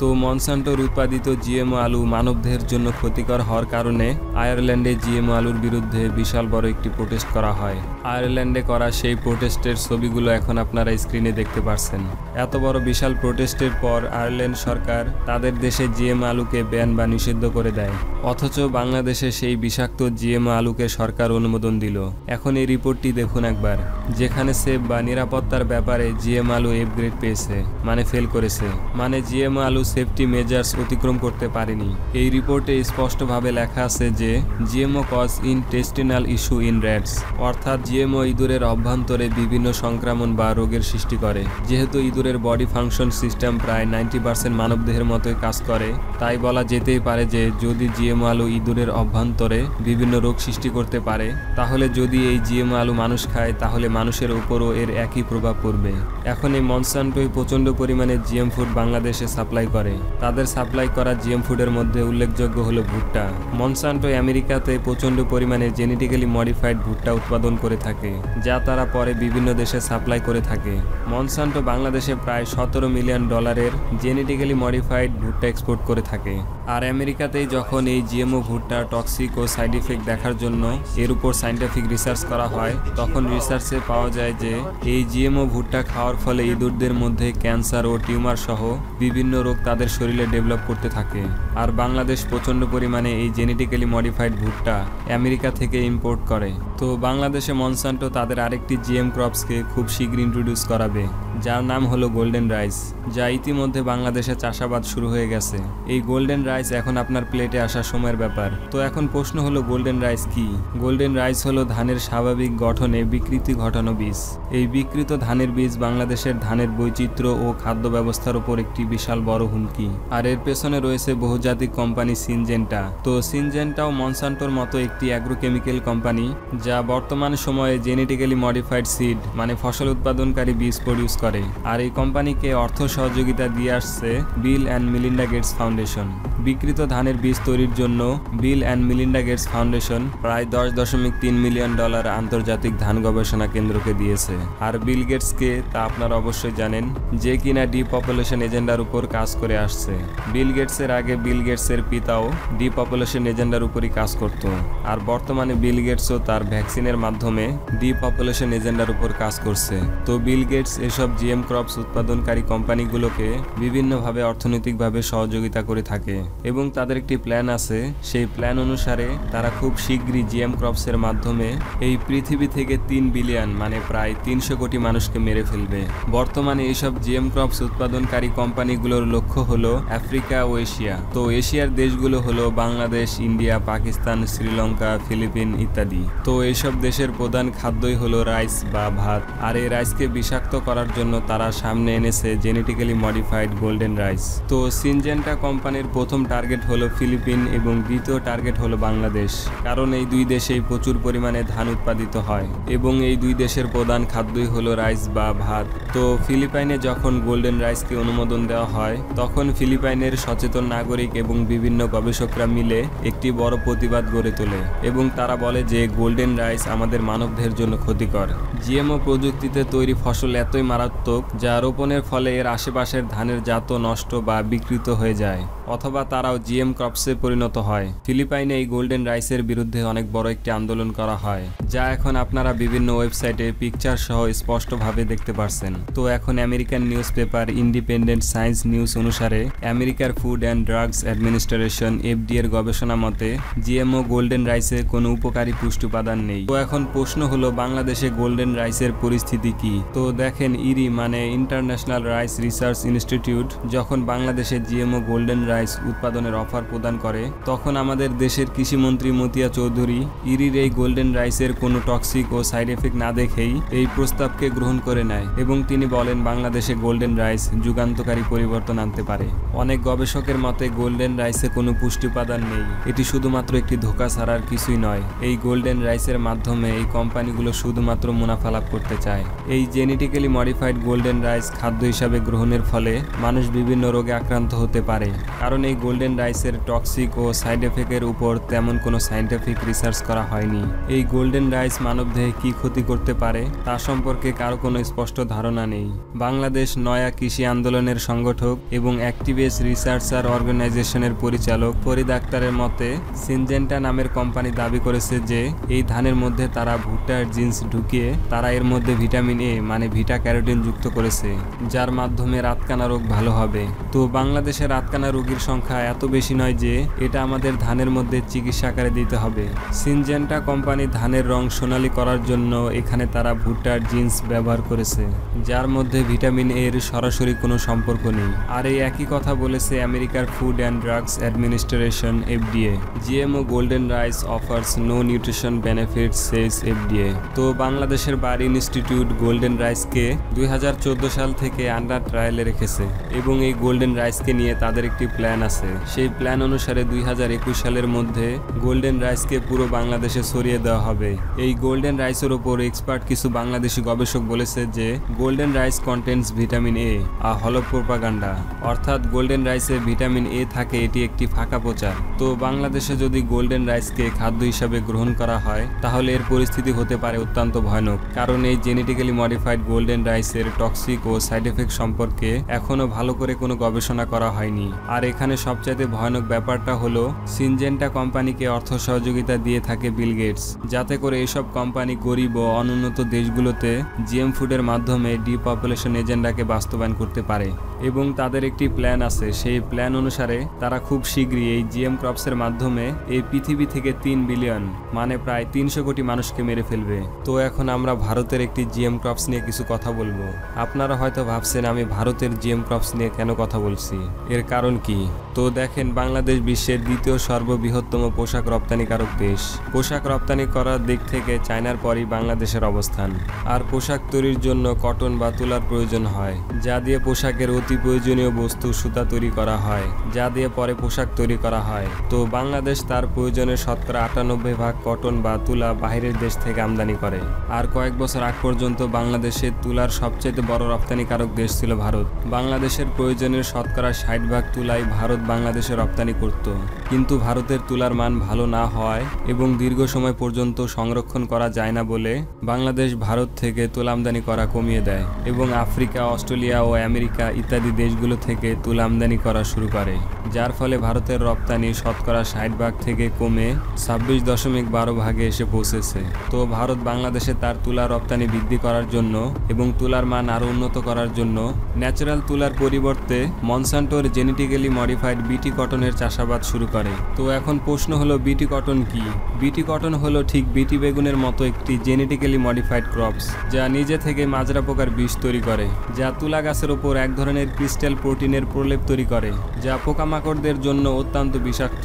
তো মনসান্টোর উৎপাদিত জিএমও আলু মানবদেহের জন্য ক্ষতিকর হওয়ার কারণে আয়ারল্যান্ডে জিএমও আলুর বিরুদ্ধে বিশাল বড় একটি প্রোটেস্ট করা হয়। আয়ারল্যান্ডে করা সেই প্রোটেস্টের ছবিগুলো এখন আপনারা স্ক্রিনে দেখতে পারছেন। এত বড় বিশাল প্রোটেস্টের পর আয়ারল্যান্ড সরকার তাদের দেশে জিএম আলুকে ব্যান বা নিষিদ্ধ করে দেয়। অথচ বাংলাদেশে সেই বিষাক্ত জিএমও আলুকে সরকার অনুমোদন দিল। এখন এই রিপোর্টটি দেখুন একবার। যেখানে সেফ বা নিরাপত্তার ব্যাপারে জিএম আলু এফ গ্রেড পেয়েছে মানে ফেল করেছে। মানে জিএম আলু সেফটি মেজার্স অতিক্রম করতে পারেনি। এই রিপোর্টে স্পষ্টভাবে লেখা আছে যে, GMO cause intestinal issue in rats অর্থাৎ জিএমও ইঁদুরের অভ্যন্তরে বিভিন্ন সংক্রমণ বা রোগের সৃষ্টি করে। যেহেতু ইঁদুরের বডি ফাংশন সিস্টেম প্রায় নাইনটি পার্সেন্ট মানবদেহের মতোই কাজ করে, তাই বলা যেতেই পারে যে, যদি জিএমও আলু ইঁদুরের অভ্যন্তরে বিভিন্ন রোগ সৃষ্টি করতে পারে, তাহলে যদি এই জিএমও আলু মানুষ খায়, তাহলে মানুষের উপরও এর একই প্রভাব পড়বে। এখন এই মনসান্টোই প্রচণ্ড পরিমাণে জিএম ফুড বাংলাদেশে সাপ্লাই করে তাদের সাপ্লাই করা জিএম ফুডের মধ্যে উল্লেখযোগ্য হলো ভুট্টা। মনসান্টো আমেরিকাতে প্রচণ্ড পরিমাণে জেনেটিক্যালি মডিফাইড ভুট্টা উৎপাদন করে থাকে, যা তারা পরে বিভিন্ন দেশে সাপ্লাই করে থাকে। মনসান্টো বাংলাদেশে প্রায় সতেরো মিলিয়ন ডলারের জেনেটিক্যালি মডিফাইড ভুট্টা এক্সপোর্ট করে থাকে। আর আমেরিকাতেই যখন এই জিএমও ভুট্টা টক্সিক ও সাইড ইফেক্ট দেখার জন্য এর উপর সাইন্টিফিক রিসার্চ করা হয়, তখন রিসার্চে পাওয়া যায় যে, এই জিএমও ভুট্টা খাওয়ার ফলে ইঁদুরদের মধ্যে ক্যান্সার ও টিউমার সহ বিভিন্ন রোগ তাদের শরীরে ডেভেলপ করতে থাকে। আর বাংলাদেশ প্রচণ্ড পরিমাণে এই জেনেটিক্যালি মডিফাইড ভুট্টা আমেরিকা থেকে ইম্পোর্ট করে। তো বাংলাদেশে মনসান্টো তাদের আরেকটি জিএম ক্রপসকে খুব শীঘ্র ইন্ট্রোডিউস করাবে, যার নাম হলো গোল্ডেন রাইস যা ইতিমধ্যে বাংলাদেশে চাষাবাদ শুরু হয়ে গেছে। এই গোল্ডেন রাইস এখন আপনার প্লেটে আসার সময়ের ব্যাপার। তো এখন প্রশ্ন হলো গোল্ডেন রাইস কি? গোল্ডেন রাইস হলো ধানের স্বাভাবিক গঠনে বিকৃতি ঘটানো বীজ এই বিকৃত ধানের বীজ বাংলাদেশের ধানের বৈচিত্র্য ও খাদ্য ব্যবস্থার উপর একটি বিশাল বড় হুমকি। আর এর পেছনে রয়েছে বহুজাতিক কোম্পানি সিনজেন্টা তো সিনজেন্টাও মনসান্টোর মতো একটি অ্যাগ্রোকেমিক্যাল কোম্পানি যা বর্তমান সময়ে জেনেটিক্যালি মডিফাইড সিড মানে ফসল উৎপাদনকারী বীজ প্রডিউস করে। আর এই কোম্পানিকে অর্থ সহযোগিতা দিয়ে আসছে Bill and Melinda Gates foundation বিকৃত ধানের বীজ তৈরির জন্য Bill and Melinda Gates foundation প্রায় দশ দশমিক তিন মিলিয়ন ডলার আন্তর্জাতিক ধান গবেষণা কেন্দ্রকে দিয়েছে। আর বিল গেটসকে তা আপনারা অবশ্যই জানেন যে কিনা ডিপপুলেশন এজেন্ডার উপর কাজ করে আসছে। বিল গেটসের আগে বিল গেটসের পিতাও ডিপপুলেশন এজেন্ডার উপরই কাজ করত। আর বর্তমানে বিল গেটসও তার ভ্যাকসিনের মাধ্যমে ডিপপুলেশন এজেন্ডার উপর কাজ করছে। তো বিল গেটস এসব জিএম ক্রপস উৎপাদনকারী কোম্পানিগুলোকে বিভিন্নভাবে অর্থনৈতিকভাবে সহযোগিতা করে থাকে এবং তাদের একটি প্ল্যান আছে। সেই প্ল্যান অনুসারে তারা খুব শীঘ্রই জিএম ক্রপসের মাধ্যমে এই পৃথিবী থেকে তিন বিলিয়ন মানে প্রায় তিনশো কোটি মানুষকে মেরে ফেলবে। বর্তমানে এইসব জিএম ক্রপস উৎপাদনকারী কোম্পানিগুলোর লক্ষ্য হলো আফ্রিকা ও এশিয়া। তো এশিয়ার দেশগুলো হলো বাংলাদেশ, ইন্ডিয়া, পাকিস্তান, শ্রীলঙ্কা, ফিলিপিন ইত্যাদি। তো এইসব দেশের প্রধান খাদ্যই হলো রাইস বা ভাত। আর এই রাইসকে বিষাক্ত করার জন্য তারা সামনে এনেছে জেনেটিক্যালি মডিফাইড গোল্ডেন রাইস। তো সিনজেন্টা কোম্পানির প্রথম টার্গেট হলো ফিলিপিন এবং দ্বিতীয় টার্গেট হলো বাংলাদেশ। কারণ এই দুই দেশেই প্রচুর পরিমাণে ধান উৎপাদিত হয় এবং এই দুই দেশের প্রধান খাদ্যই হলো রাইস বা ভাত। তো ফিলিপাইনে যখন গোল্ডেন রাইসকে অনুমোদন দেওয়া হয়, তখন ফিলিপাইনের সচেতন নাগরিক এবং বিভিন্ন গবেষকরা মিলে একটি বড় প্রতিবাদ গড়ে তোলে এবং তারা বলে যে গোল্ডেন রাইস আমাদের মানবদের জন্য ক্ষতিকর। জিএমও প্রযুক্তিতে তৈরি ফসল এতই মারাত্মক যা রোপণের ফলে এর আশেপাশের ধানের জাত নষ্ট বা বিকৃত হয়ে যায়, অথবা তারাও জিএম ক্রপসে পরিণত হয়। ফিলিপাইনে এই গোল্ডেন রাইসের বিরুদ্ধে অনেক বড় একটি আন্দোলন করা হয়, যা এখন আপনারা বিভিন্ন ওয়েবসাইটে পিকচার সহ স্পষ্টভাবে দেখতে পারছেন। তো এখন American news paper independent science news অনুসারে, আমেরিকার food and drugs administration FD এর গবেষণা মতে জিএমও গোল্ডেন রাইসে কোনো উপকারী পুষ্টি উপাদান নেই। তো এখন প্রশ্ন হলো, বাংলাদেশে গোল্ডেন রাইসের পরিস্থিতি কি? তো দেখেন ইরি মানে ইন্টারন্যাশনাল রাইস রিসার্চ ইনস্টিটিউট যখন বাংলাদেশে জিএমও গোল্ডেন রাইস উৎপাদনের অফার প্রদান করে, তখন আমাদের দেশের কৃষিমন্ত্রী মতিয়া চৌধুরী ইরির এই গোল্ডেন রাইসের কোনো টক্সিক ও সাইড এফেক্ট না দেখেই এই প্রস্তাবকে গ্রহণ করে নেয় এবং তিনি বলেন, বাংলাদেশে গোল্ডেন রাইস যুগান্তকারী পরিবর্তন আনতে পারে। অনেক গবেষকের মতে গোল্ডেন রাইসে কোনো পুষ্টি উপাদান নেই। এটি শুধুমাত্র একটি ধোকা ছাড়ার কিছুই নয়। এই গোল্ডেন রাইসের মাধ্যমে এই কোম্পানিগুলো শুধুমাত্র মুনাফা লাভ করতে চায়। এই জেনেটিক্যালি মডিফাইড গোল্ডেন রাইস খাদ্য হিসাবে গ্রহণের ফলে মানুষ বিভিন্ন রোগে আক্রান্ত হতে পারে। কারণ এই গোল্ডেন রাইসের টক্সিক ও সাইড এফেক্টের উপর তেমন কোনো সাইন্টিফিক রিসার্চ করা হয়নি। এই গোল্ডেন রাইস মানবদেহে কি ক্ষতি করতে পারে, তা সম্পর্কে কারও কোনো স্পষ্ট ধারণা নেই। বাংলাদেশ নয়া কৃষি আন্দোলনের সংগঠক এবং অ্যাক্টিভিস্ট রিসার্চার অর্গানাইজেশনের পরিচালক ফরিদ আক্তারের মতে, সিনজেন্টা নামের কোম্পানি দাবি করেছে যে, এই ধানের মধ্যে তারা ভুট্টার জিন্স ঢুকিয়ে, তারা এর মধ্যে ভিটামিন এ মানে ভিটা ক্যারোটিন যুক্ত করেছে, যার মাধ্যমে রাতকানা রোগ ভালো হবে। তো বাংলাদেশে রাতকানা রোগীর সংখ্যা এত বেশি নয় যে, এটা আমাদের ধানের মধ্যে চিকিৎসা আকারে দিতে হবে। সিনজেন্টা কোম্পানি ধানের রং সোনালী করার জন্য এখানে তারা ভুট্টার জিন্স ব্যবহার করেছে, যার মধ্যে ভিটামিন এর সরাসরি কোনো সম্পর্ক নেই। আর এই একই কথা বলেছে আমেরিকার food and drugs administration, FDA. GMO golden rice offers, no nutrition benefits says FDA তো বাংলাদেশের বার ইনস্টিটিউট গোল্ডেন রাইসকে দুই হাজার চোদ্দ সাল থেকে আন্ডার ট্রায়ালে রেখেছে এবং এই গোল্ডেন রাইসকে নিয়ে তাদের একটি প্ল্যান আছে। সেই প্ল্যান অনুসারে দুই হাজার একুশ সালের মধ্যে গোল্ডেন রাইসকে পুরো বাংলাদেশে ছড়িয়ে দেওয়া হবে। এই গোল্ডেন রাইসের ওপর এক্সপার্ট কিছু বাংলাদেশি গবেষক বলেছে যে golden rice contents vitamin A আ হলো প্রোপাগান্ডা অর্থাৎ গোল্ডেন রাইসে ভিটামিন এ থাকে, এটি একটি ফাঁকা প্রচার। তো বাংলাদেশে যদি গোল্ডেন রাইসকে খাদ্য হিসাবে গ্রহণ করা হয় তাহলে এর পরিস্থিতি হতে পারে অত্যন্ত ভয়ানক। কারণ এই জেনেটিক্যালি মডিফাইড গোল্ডেন রাইসের টক্সিক ও সাইড এফেক্ট সম্পর্কে এখনও ভালো করে কোনো গবেষণা করা হয়নি। আর এখানে সবচাইতে ভয়ানক ব্যাপারটা হলো সিনজেন্টা কোম্পানিকে অর্থ সহযোগিতা দিয়ে থাকে বিল গেটস যাতে করে এইসব কোম্পানি গরিব ও অনুন্নত দেশগুলোতে জিএম ফুডের মাধ্যমে ডিপপুলেশন এজেন্ডাকে বাস্তবায়ন করতে পারে। এবং তাদের একটি প্ল্যান আছে। সেই প্ল্যান অনুসারে তারা খুব শীঘ্রই এই জিএম ক্রপসের মাধ্যমে এই পৃথিবী থেকে তিন বিলিয়ন মানে প্রায় তিনশো কোটি মানুষকে মেরে ফেলবে। তো এখন আমরা ভারতের একটি জিএম ক্রপস নিয়ে কিছু কথা বলব। আপনারা হয়তো ভাবছেন, আমি ভারতের জিএম ক্রপস নিয়ে কেন কথা বলছি? এর কারণ কি? তো দেখেন, বাংলাদেশ বিশ্বের দ্বিতীয় সর্ববৃহত্তম পোশাক রপ্তানিকারক দেশ। পোশাক রপ্তানি করার দিক থেকে চায়নার পরই বাংলাদেশের অবস্থান। আর পোশাক তৈরির জন্য কটন বা তুলার প্রয়োজন হয়, যা দিয়ে পোশাকের নিত্য প্রয়োজনীয় বস্তু সুতা তৈরি করা হয়, যা দিয়ে পরে পোশাক তৈরি করা হয়। তো বাংলাদেশ তার প্রয়োজনের শতকরা আটানব্বই ভাগ কটন বা তুলা বাইরের দেশ থেকে আমদানি করে। আর কয়েক বছর আগ পর্যন্ত বাংলাদেশের তুলার সবচেয়ে বড় রপ্তানিকারক দেশ ছিল ভারত। বাংলাদেশের প্রয়োজনের শতকরা ষাট ভাগ তুলাই ভারত বাংলাদেশে রপ্তানি করত। কিন্তু ভারতের তুলার মান ভালো না হওয়ায় এবং দীর্ঘ সময় পর্যন্ত সংরক্ষণ করা যায় না বলে বাংলাদেশ ভারত থেকে তুলা আমদানি করা কমিয়ে দেয় এবং আফ্রিকা, অস্ট্রেলিয়া ও আমেরিকা ইত্যাদি দেশগুলো থেকে তুলা আমদানি করা শুরু করে। যার ফলে ভারতের রপ্তানি শতকরা ষাট ভাগ থেকে কমে ছাব্বিশ দশমিক বারো ভাগে এসে পৌঁছেছে। তো ভারত বাংলাদেশে তার তুলা রপ্তানি বৃদ্ধি করার জন্য এবং তুলার মান আরও উন্নত করার জন্য ন্যাচারাল তুলার পরিবর্তে মনসান্টোর জেনেটিক্যালি মডিফাইড বিটি কটনের চাষাবাদ শুরু করে। তো এখন প্রশ্ন হলো, বিটি কটন কি? বিটি কটন হলো ঠিক বিটি বেগুনের মতো একটি জেনেটিক্যালি মডিফাইড ক্রপস যা নিজে থেকে মাজরা পোকার বিষ তৈরি করে, যা তুলা গাছের ওপর এক ধরনের ক্রিস্টাল প্রোটিনের প্রলেপ তৈরি করে, যা পোকামাকড়দের জন্য অত্যন্ত বিষাক্ত।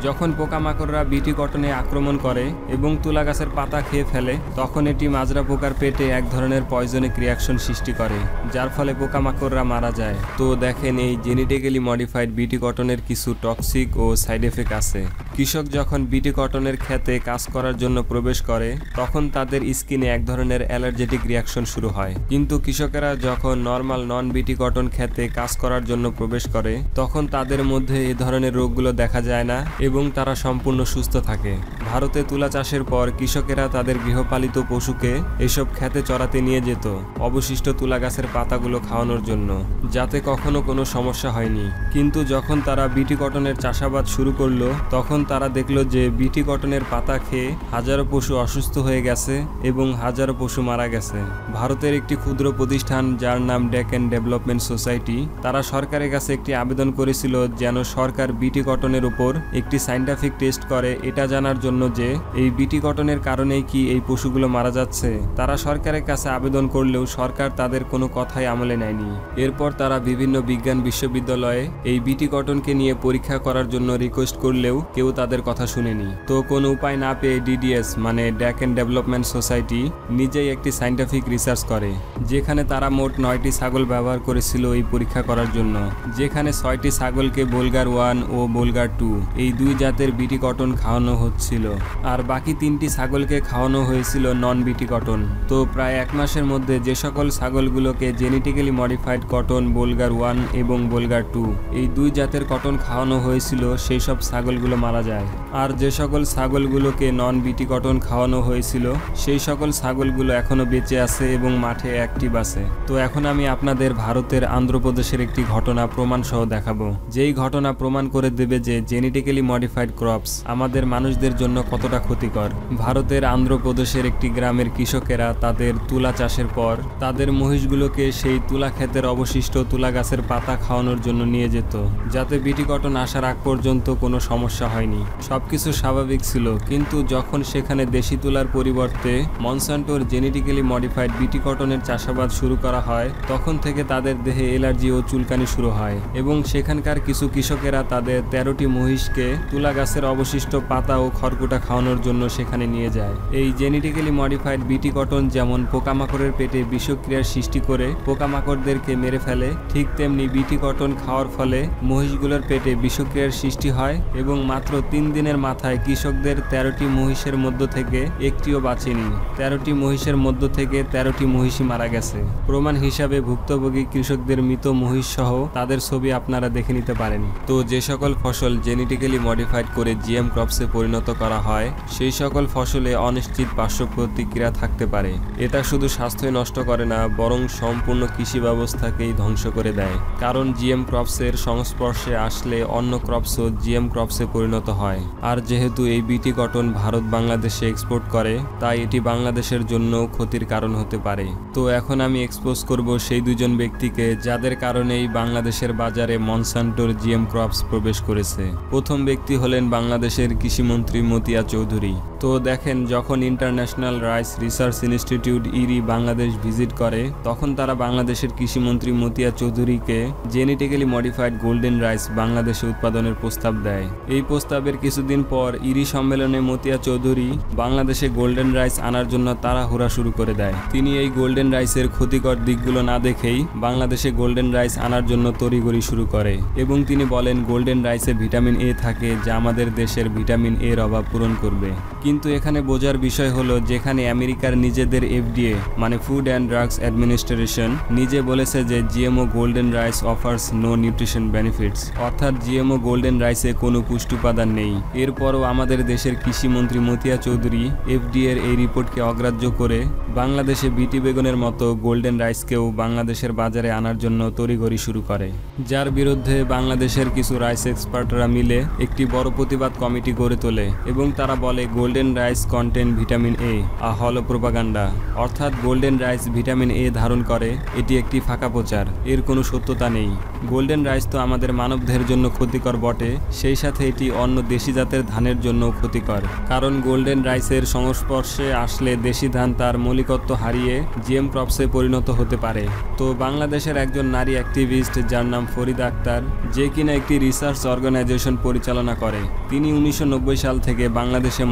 যখন পোকামাকড়রা বিটি কটনে আক্রমণ করে এবং তুলা গাছের পাতা খেয়ে ফেলে, তখন এটি মাজরা পোকার পেটে এক ধরনের পয়জনিক রিয়াকশন সৃষ্টি করে, যার ফলে পোকামাকড়রা মারা যায়। তো দেখেন, এই জেনেটিক্যালি মডিফাইড বিটি কটনের কিছু টক্সিক ও সাইড এফেক্ট আছে। কৃষক যখন বিটি কটনের ক্ষেতে কাজ করার জন্য প্রবেশ করে, তখন তাদের স্কিনে এক ধরনের অ্যালার্জেটিক রিয়াকশন শুরু হয়। কিন্তু কৃষকেরা যখন নর্মাল নন বিটি কটন ক্ষেতে কাজ করার জন্য প্রবেশ করে, তখন তাদের মধ্যে এ ধরনের রোগগুলো দেখা যায় না এবং তারা সম্পূর্ণ সুস্থ থাকে। ভারতে তুলা চাষের পর কৃষকেরা তাদের গৃহপালিত পশুকে এসব খেতে চড়াতে নিয়ে যেত, অবশিষ্ট তুলা গাছের পাতাগুলো খাওয়ানোর জন্য, যাতে কখনো কোনো সমস্যা হয়নি। কিন্তু যখন তারা বিটি কটনের চাষাবাদ শুরু করল, তখন তারা দেখল যে বিটি কটনের পাতা খেয়ে হাজারো পশু অসুস্থ হয়ে গেছে এবং হাজারো পশু মারা গেছে। ভারতের একটি ক্ষুদ্র প্রতিষ্ঠান যার নাম ডেক অ্যান্ড ডেভেলপমেন্ট সোসাইটি, তারা সরকারের কাছে একটি আবেদন করেছিল যেন সরকার বিটি কটনের উপর একটি সাইন্টিফিক টেস্ট করে, এটা জানার জন্য যে, এই বিটি কটনের কারণেই কি এই পশুগুলো মারা যাচ্ছে। তারা সরকারের কাছে আবেদন করলেও সরকার তাদের কোনো কথাই আমলে নেয়নি। এরপর তারা বিভিন্ন বিজ্ঞান বিশ্ববিদ্যালয়ে এই বিটি কটনকে নিয়ে পরীক্ষা করার জন্য রিকোয়েস্ট করলেও কেউ তাদের কথা শুনেনি। তো কোনো উপায় না পেয়ে ডিডিএস মানে ড্যাক অ্যান্ড ডেভেলপমেন্ট সোসাইটি, নিজেই একটি সাইন্টিফিক রিসার্চ করে, যেখানে তারা মোট নয়টি ছাগল ব্যবহার করেছিল এই পরীক্ষা করার জন্য, যেখানে ছয়টি ছাগলকে বোলগার ওয়ান ও বোলগার টু, এই দুই জাতের বিটি কটন খাওয়ানো হচ্ছিল। আর বাকি তিনটি ছাগলকে খাওয়ানো হয়েছিল নন বিটি কটন। তো প্রায় এক মাসের মধ্যে যে সকল ছাগলগুলোকে genetically modified cotton Bollgard one এবং বোলগার টু এই দুই জাতের কটন খাওয়ানো হয়েছিল, সেই সব ছাগলগুলো মারা যায়। আর যে সকল ছাগলগুলোকে নন বিটি কটন খাওয়ানো হয়েছিল, সেই সকল ছাগলগুলো এখনও বেঁচে আছে এবং মাঠে অ্যাক্টিভ আছে। তো এখন আমি আপনাদের ভারতের আন্ধ্রপ্রদেশের একটি ঘটনা প্রমাণ সহ দেখাবো। যেই ঘটনা প্রমাণ করে দেবে যে জেনেটিক্যালি মডিফাইড ক্রপস আমাদের মানুষদের জন্য কতটা ক্ষতিকর? ভারতের আন্ধ্রপ্রদেশের একটি গ্রামের কৃষকেরা তাদের তুলা চাষের পর তাদের মহিষগুলোকে সেই তুলা ক্ষেতের অবশিষ্ট তুলা গাছের পাতা খাওয়ানোর জন্য নিয়ে যেত। যাতে বিটি কটন আসার আগ পর্যন্ত কোনো সমস্যা হয়নি। সবকিছু স্বাভাবিক ছিল, কিন্তু যখন সেখানে দেশি তুলার পরিবর্তে মনসান্টোর জেনেটিক্যালি মডিফাইড বিটি কটনের চাষাবাদ শুরু করা হয়, তখন থেকে তাদের দেহে এলার্জি ও চুলকানি শুরু হয় এবং সেখানকার কিছু কৃষকেরা তাদের তেরোটি মহিষকে তুলা গাছের অবশিষ্ট পাতা ও খড়কুটা খাওয়ানোর জন্য সেখানে নিয়ে যায়। এই জেনেটিক্যালি মডিফাইড বিটি কটন যেমন পোকামাকড়ের পেটে বিষক্রিয়ার সৃষ্টি করে, পোকামাকড়দেরকে মেরে ফেলে, ঠিক তেমনি বিটি কটন খাওয়ার ফলে মহিষগুলোর পেটে বিষক্রিয়ার সৃষ্টি হয় এবং মাত্র তিন দিনের মাথায় কৃষকদের তেরোটি মহিষের মধ্য থেকে একটিও বাঁচেনি। তেরোটি মহিষের মধ্য থেকে তেরোটি মহিষী মারা গেছে। প্রমাণ হিসাবে ভুক্তভোগী কৃষকদের মৃত মহিষ সহ তাদের ছবি আপনারা দেখে নিতে পারেন। তো যে সকল ফসল জেনেটিক্যালি মডিফাইড করে জিএম ক্রপসে পরিণত করা হয়, সেই সকল ফসলে অনিশ্চিত পার্শ্ব প্রতিক্রিয়া থাকতে পারে। এটা শুধু স্বাস্থ্যই নষ্ট করে না, বরং সম্পূর্ণ কৃষি ব্যবস্থাকেই ধ্বংস করে দেয়। কারণ জিএম ক্রপসের সংস্পর্শে আসলে অন্য ক্রপসও জিএম ক্রপসে পরিণত হয়। আর যেহেতু এই বিটি কটন ভারত বাংলাদেশে এক্সপোর্ট করে, তাই এটি বাংলাদেশের জন্য ক্ষতির কারণ হতে পারে। তো এখন আমি এক্সপোজ করব সেই দুজন ব্যক্তিকে, যাদের কারণেই বাংলাদেশের বাজারে মনসান্টোর জিএম ক্রপস প্রবেশ করেছে। প্রথম ব্যক্তি হলেন বাংলাদেশের কৃষিমন্ত্রী মতিয়া চৌধুরী। তো দেখেন, যখন ইন্টারন্যাশনাল রাইস রিসার্চ ইনস্টিটিউট ইরি বাংলাদেশ ভিজিট করে, তখন তারা বাংলাদেশের কৃষিমন্ত্রী মতিয়া চৌধুরীকে জেনেটিক্যালি মডিফাইড গোল্ডেন রাইস বাংলাদেশে উৎপাদনের প্রস্তাব দেয়। এই প্রস্তাবের কিছুদিন পর ইরি সম্মেলনে মতিয়া চৌধুরী বাংলাদেশে গোল্ডেন রাইস আনার জন্য তাড়াহুড়া শুরু করে দেয়। তিনি এই গোল্ডেন রাইসের ক্ষতিকর দিকগুলো না দেখেই বাংলাদেশে গোল্ডেন রাইস আনার জন্য তড়িগড়ি শুরু করে এবং তিনি বলেন গোল্ডেন রাইসে ভিটামিন এ থাকে, যা আমাদের দেশের ভিটামিন এর অভাব পূরণ করবে। কিন্তু এখানে বোঝার বিষয় হলো যেখানে আমেরিকার নিজেদের এফডিএ মানে ফুড অ্যান্ড ড্রাগস অ্যাডমিনিস্ট্রেশন নিজে বলেছে যে GMO golden rice offers no nutrition benefits অর্থাৎ জিএমও গোল্ডেন রাইসে কোনো পুষ্টি উপাদান নেই। এরপরও আমাদের দেশের কৃষিমন্ত্রী মতিয়া চৌধুরী এফডিএ এর এই রিপোর্টকে অগ্রাহ্য করে, বাংলাদেশে বিটি বেগুনের মতো গোল্ডেন রাইসকেও বাংলাদেশের বাজারে আনার জন্য তড়িঘড়ি শুরু করে। যার বিরুদ্ধে বাংলাদেশের কিছু রাইস এক্সপার্টরা মিলে একটি বড় প্রতিবাদ কমিটি গড়ে তোলে এবং তারা বলে golden rice content vitamin A, uh হল প্রোপাগান্ডা। অর্থাৎ গোল্ডেন রাইস ভিটামিন এ ধারণ করে, এটি একটি ফাঁকা প্রচার, এর কোনো সত্যতা নেই। গোল্ডেন রাইস তো আমাদের মানবদেহের জন্য ক্ষতিকর বটে, সেই সাথে এটি অন্য দেশি জাতের ধানের জন্য ক্ষতিকর। কারণ গোল্ডেন রাইসের সংস্পর্শে আসলে দেশি ধান তার মৌলিকত্ব হারিয়ে জিএম ক্রপসে পরিণত হতে পারে। তো বাংলাদেশের একজন নারী অ্যাক্টিভিস্ট যার নাম ফরিদা আক্তার, যে কিনা একটি রিসার্চ অর্গানাইজেশন পরিচালনা করে। তিনি উনিশশো নব্বই সাল থেকে বাংলাদেশে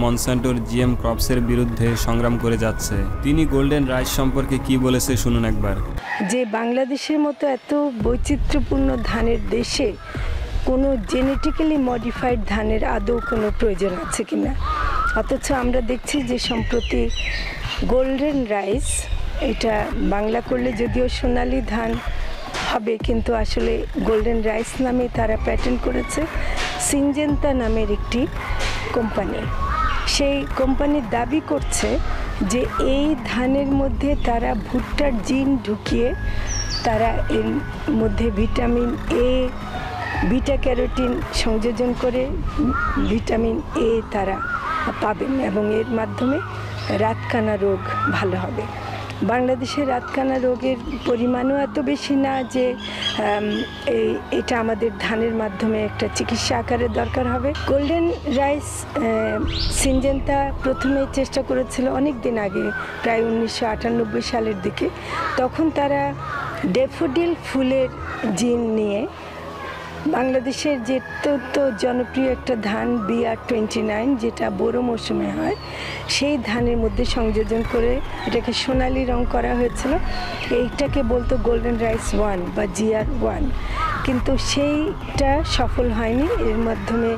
মনসান্টোর জিএম ক্রপসের বিরুদ্ধে সংগ্রাম করে যাচ্ছে। তিনি গোল্ডেন রাইস সম্পর্কে কি বলেছে শুনুন একবার। যে বাংলাদেশের মতো এত বৈচিত্র্যপূর্ণ ধানের দেশে কোনো জেনেটিক্যালি মডিফাইড ধানের আদৌ কোনো প্রয়োজন আছে কিনা অথচ আমরা দেখছি যে সম্প্রতি গোল্ডেন রাইস, এটা বাংলা করলে যদিও সোনালি ধান হবে, কিন্তু আসলে গোল্ডেন রাইস নামে তারা প্যাটার্ন করেছে, সিনজেন্তা নামের একটি কোম্পানি সেই কোম্পানির দাবি করছে যে এই ধানের মধ্যে তারা ভুট্টার জিন ঢুকিয়ে তারা এর মধ্যে ভিটামিন এ, বিটা ক্যারোটিন সংযোজন করে ভিটামিন এ তারা পাবেন এবং এর মাধ্যমে রাতকানা রোগ ভালো হবে। বাংলাদেশে রাতকানা রোগের পরিমাণও এত বেশি না যে এই, এটা আমাদের ধানের মাধ্যমে একটা চিকিৎসা আকারে দরকার হবে। গোল্ডেন রাইস সিনজেন্তা প্রথমে চেষ্টা করেছিল অনেক দিন আগে, প্রায় উনিশশো আটানব্বই সালের দিকে। তখন তারা ডেফোডিল ফুলের জিন নিয়ে বাংলাদেশের যে অত্যন্ত জনপ্রিয় একটা ধান বিআর টোয়েন্টি নাইন যেটা বড়ো মৌসুমে হয়, সেই ধানের মধ্যে সংযোজন করে এটাকে সোনালি রং করা হয়েছিল। এইটাকে বলতো গোল্ডেন রাইস ওয়ান বা জিআর ওয়ান কিন্তু সেইটা সফল হয়নি। এর মাধ্যমে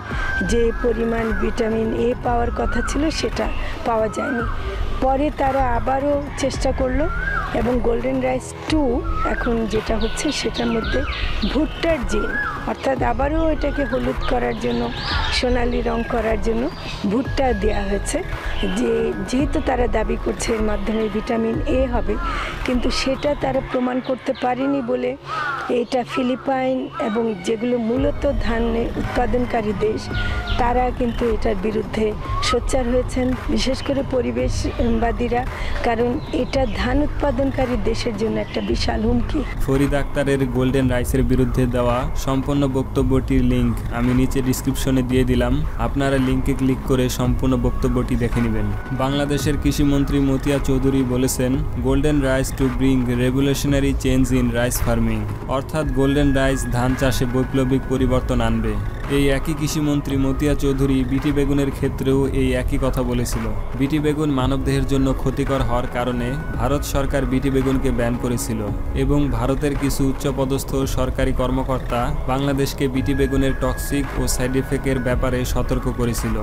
যে পরিমাণ ভিটামিন এ পাওয়ার কথা ছিল, সেটা পাওয়া যায়নি। পরে তারা আবারও চেষ্টা করল এবং গোল্ডেন রাইস টু এখন যেটা হচ্ছে, সেটার মধ্যে ভুট্টার জিন অর্থাৎ আবারও এটাকে হলুদ করার জন্য, সোনালি রং করার জন্য ভুট্টা দেওয়া হয়েছে। যে, যেহেতু তারা দাবি করছে এর মাধ্যমে ভিটামিন এ হবে, কিন্তু সেটা তারা প্রমাণ করতে পারেনি বলে এটা ফিলিপাইন এবং যেগুলো মূলত ধান উৎপাদনকারী দেশ, তারা কিন্তু এটার বিরুদ্ধে সোচ্চার হয়েছেন, বিশেষ করে পরিবেশবাদীরা, কারণ এটা ধান উৎপাদনকারী দেশের জন্য একটা বিশাল হুমকি। ফরিদ আক্তারের গোল্ডেন রাইসের বিরুদ্ধে দেওয়া সম্পূর্ণ বক্তব্যটির লিঙ্ক আমি নিচে ডিসক্রিপশনে দিয়ে দিলাম, আপনারা লিঙ্কে ক্লিক করে সম্পূর্ণ বক্তব্যটি দেখে নেবেন। বাংলাদেশের কৃষিমন্ত্রী মতিয়া চৌধুরী বলেছেন, golden rice to bring regulationary change in rice farming. অর্থাৎ গোল্ডেন রাইস ধান চাষে বৈপ্লবিক পরিবর্তন আনবে। এই একই কৃষিমন্ত্রী মতিয়া চৌধুরী বিটি বেগুনের ক্ষেত্রেও এই একই কথা বলেছিল। বিটি বেগুন মানবদেহের জন্য ক্ষতিকর হওয়ার কারণে ভারত সরকার বিটি বেগুনকে ব্যান করেছিল এবং ভারতের কিছু উচ্চপদস্থ সরকারি কর্মকর্তা বাংলাদেশকে বিটি বেগুনের টক্সিক ও সাইড এফেক্টের ব্যাপারে সতর্ক করেছিল।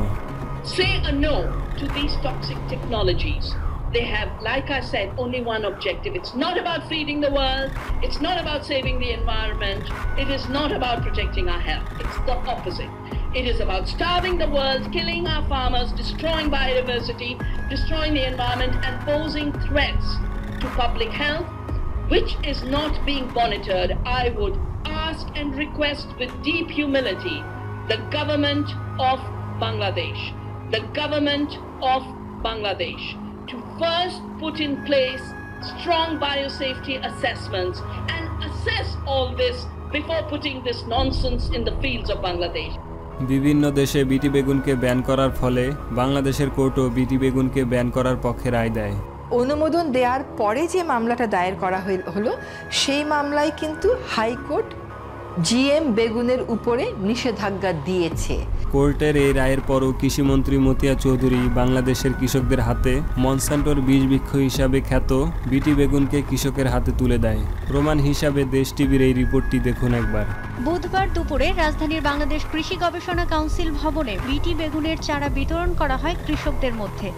Say a no to these toxic technologies. They have, like I said, only one objective. It's not about feeding the world. It's not about saving the environment. It is not about protecting our health. It's the opposite. It is about starving the world, killing our farmers, destroying biodiversity, destroying the environment, and posing threats to public health, which is not being monitored. I would ask and request with deep humility the government of Bangladesh, the government of Bangladesh, first put in place strong biosafety assessments and assess all this before putting this nonsense in the fields of Bangladesh. বিভিন্ন দেশে বিটি বেগুনকে ban করার ফলে বাংলাদেশের কোর্টও বিটি বেগুনকে ban করার পক্ষে রায় দেয় অনুমোদন দেওয়ার পরে যে মামলাটা দায়ের করা হলো সেই মামলায় কিন্তু হাইকোর্ট জিএম বেগুনের উপরে নিষেধাজ্ঞা দিয়েছে। কোর্টের এই রায়ের পরও কৃষিমন্ত্রী মতিয়া চৌধুরী বাংলাদেশের কৃষকদের হাতে মনসান্টোর বীজ বৃক্ষ হিসাবে খ্যাত বিটি বেগুনকে কৃষকের হাতে তুলে দেয়। প্রমাণ হিসাবে দেশ টিভির এই রিপোর্টটি দেখুন একবার। বুধবার দুপুরে রাজধানীর বাংলাদেশ কৃষি গবেষণা কাউন্সিল ভবনে বিটি বেগুনের চারা বিতরণ করা হয় কৃষকদের মধ্যে।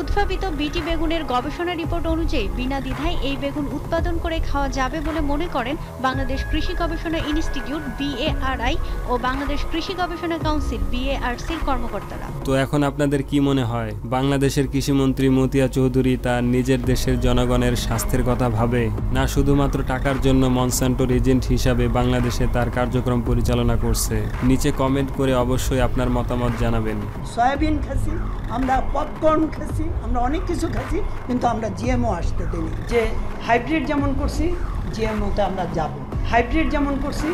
উদ্ভাবিত বিটি বেগুনের গবেষণা রিপোর্ট অনুযায়ী বিনা দ্বিধায় এই বেগুন উৎপাদন করে খাওয়া যাবে বলে মনে করেন বাংলাদেশ কৃষি গবেষণা ইনস্টিটিউট বিএআরআই ও বাংলাদেশ কৃষি গবেষণা কাউন্সিল বিএআরসির কর্মকর্তারা। তো এখন আপনাদের কি মনে হয় বাংলাদেশের কৃষিমন্ত্রী মতিয়া চৌধুরী তার নিজের দেশের জনগণের স্বাস্থ্যের কথা ভাবে না শুধুমাত্র টাকার জন্য মনসান্টোর এজেন্ট হিসাবে বাংলাদেশে তার কার্যক্রম পরিচালনা করছে? নিচে কমেন্ট করে অবশ্যই আপনার মতামত জানাবেন। সয়াবিন খাসি আমরা পপকর্ন খাসি আমরা অনেক কিছু খাইছি কিন্তু আমরা জিএমও আসতে দিই যে হাইব্রিড যেমন করছি জিএমওতে আমরা যাব। হাইব্রিড যেমন করছি